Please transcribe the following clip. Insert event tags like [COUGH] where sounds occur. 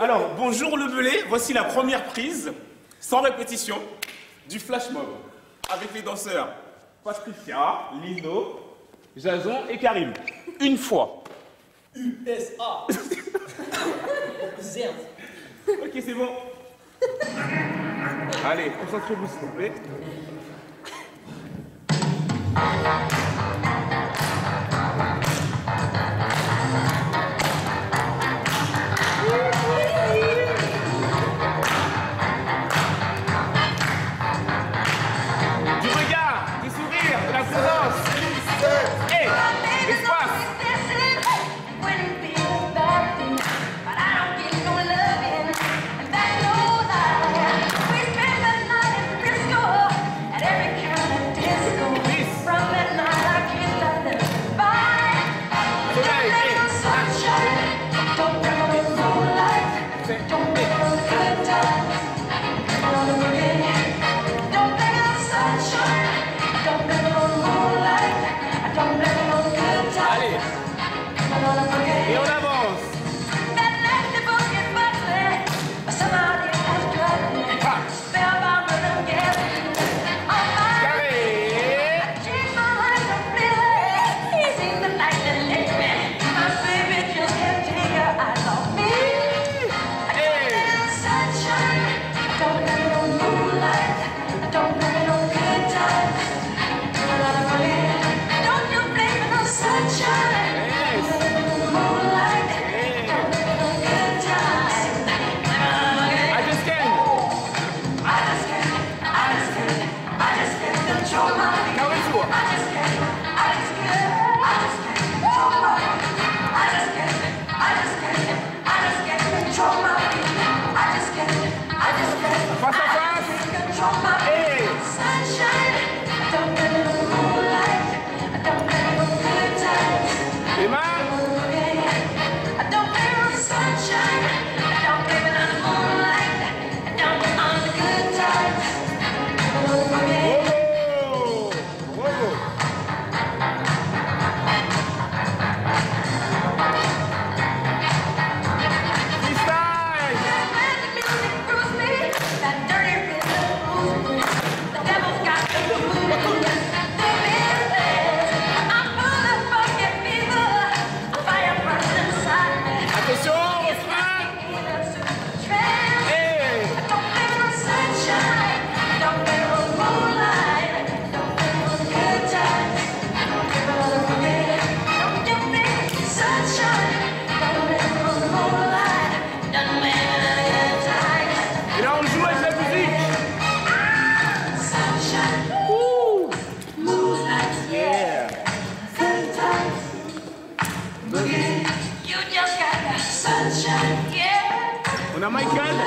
Alors, bonjour le belé, voici la première prise, sans répétition, du flash mob, avec les danseurs Patricia, Lino, Jason et Karim. Une fois. USA. [LAUGHS] Zerd. Ok, c'est bon. Allez, concentrez-vous s'il vous plaît. Una maicana.